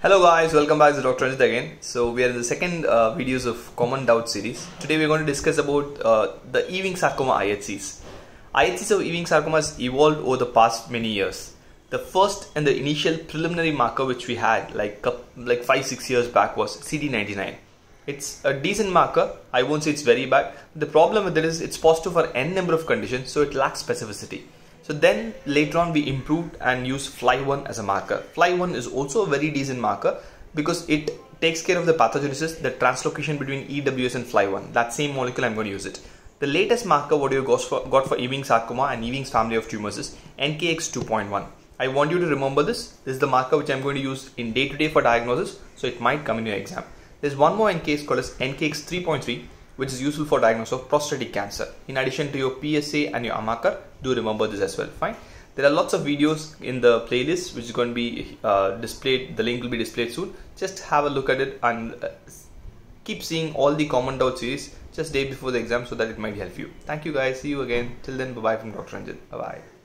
Hello guys, welcome back to Dr. Ranjith again. So we are in the second uh, videos of Common Doubt series. Today we are going to discuss about uh, the Ewing sarcoma IHCs. IHCs of Ewing sarcoma has evolved over the past many years. The first and the initial preliminary marker which we had like like 5-6 years back was CD99. It's a decent marker. I won't say it's very bad. The problem with it is it's positive for n number of conditions so it lacks specificity. So then later on we improved and used FLI1 as a marker. FLI1 is also a very decent marker because it takes care of the pathogenesis, the translocation between EWS and FLI1. That same molecule I'm going to use it. The latest marker what you got for, Ewing sarcoma and Ewing's family of tumors is NKX 2.1. I want you to remember this. This is the marker which I'm going to use in day to day for diagnosis. So it might come in your exam. There's one more NKX called as NKX 3.3 which is useful for diagnosis of prostatic cancer. In addition to your PSA and your AMACR, do remember this as well. Fine. There are lots of videos in the playlist which is going to be uh, displayed. The link will be displayed soon. Just have a look at it and uh, keep seeing all the common doubt series just day before the exam so that it might help you. Thank you guys. See you again. Till then, bye bye from Dr. Ranjith. Bye bye.